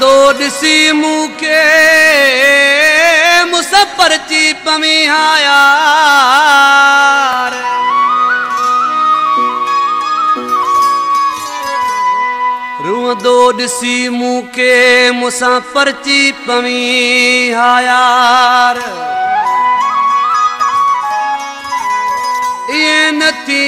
ڏسي مون کي مسفر چي پوي آيا روندو ڏسي مون کي مسافر چي پوي اهي نه ٿي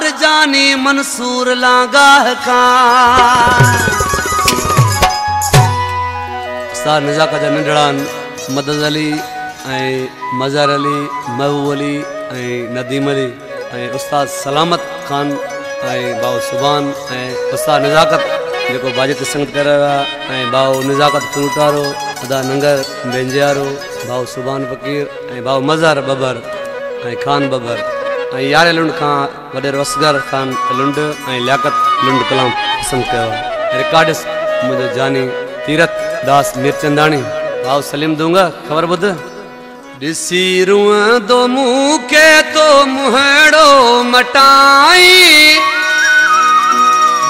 هادار جاني منصور لاگاهه استاد نزاڪت جا ننڍڙا مدد علي ۽ مظهر علي محبوب علي ۽ نديم علي ۽ استاد سلامت خان ۽ ڀاءُ سبان ۽ استاد نزاڪت جيڪو باجت سنگت ڪري رهيو آهي ۽ ڀاءُ نزاڪت فروٽارو ادا ننگر بينجيارو ڀاءُ سبان فقير ۽ ڀاءُ مظهر ببر ۽ خان ببر ۽ يارهين لنڊ کان وڏير وسگر خان لنڊ ۽ لياڪت لنڊ ڪلام پسند ڪيو. رڪارڊس منهنجو جاني تيرٿ داس مرچنداڻي. ڀاءُ سليم دونگا خبر ٻڌ؟ ڏسي رئندو مون کي تو مهڙو مٽائي.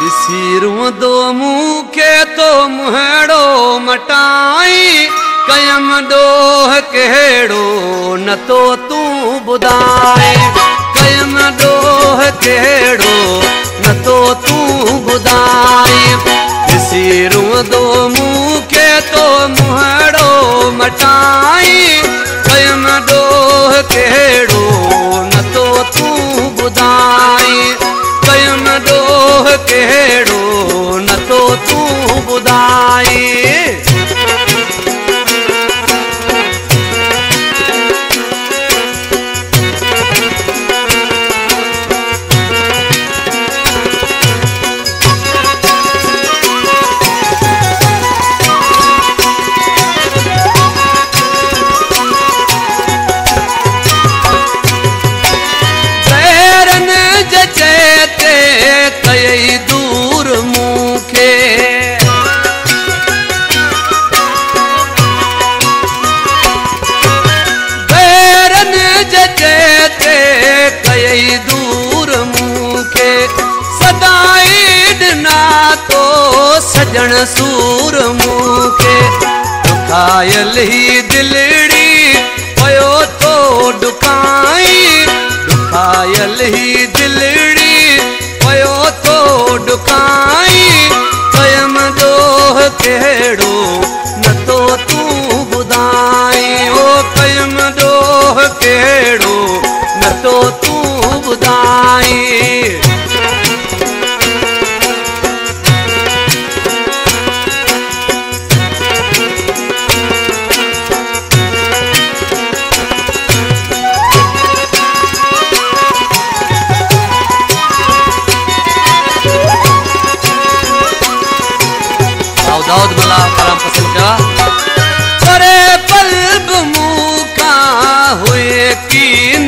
ڏسي رئندو مون کي تو مهڙو مٽائي. ڪيم ڏوهه ڪهڙو نه تو تون ٻڌائي ڏوهه ڪهڙو سجڻ سور مون کي دکايل ئي دلڙي پيو تو ڊڪائي. دکايل ئي دلڙي پيو تو ڊڪائي. ڪيم ڏوهه ڪهڙو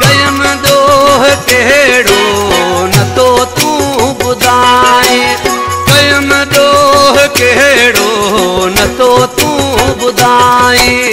ڪيم ڏوهه ڪهڙو نه تو ٻڌائي ڪيم ڏوهه ڪهڙو نه تو تون ٻڌائي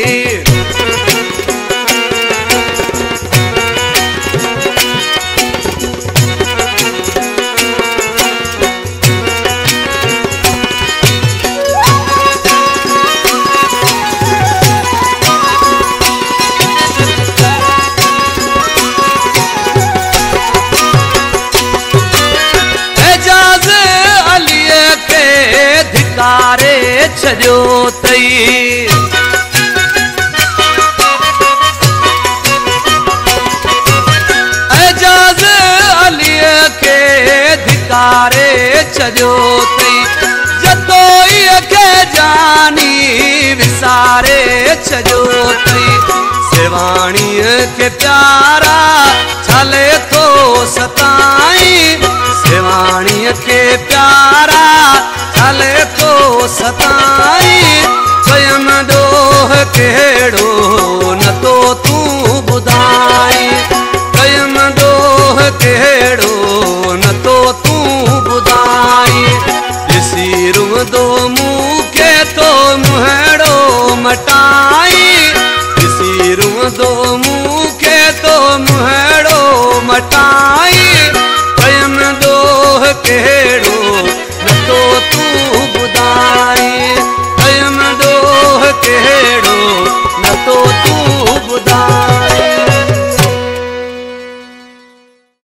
اليءَ کي ڇڏيو اٿئي جتوئيءَ کي جاني وساري ڇڏيو اٿئي سيواڻيءَ کي پيارا ڇلي न तो तू बुदाई। कयम ॾोह कहिड़ो नथो तूं ॿुधाए ॾिसी रुमंदो मूंखे तो, तो मुहिड़ो मटाई। ॾिसी रुमंदो मूंखे तो मुहिड़ो मटाई। कयम ॾोह कहिड़ो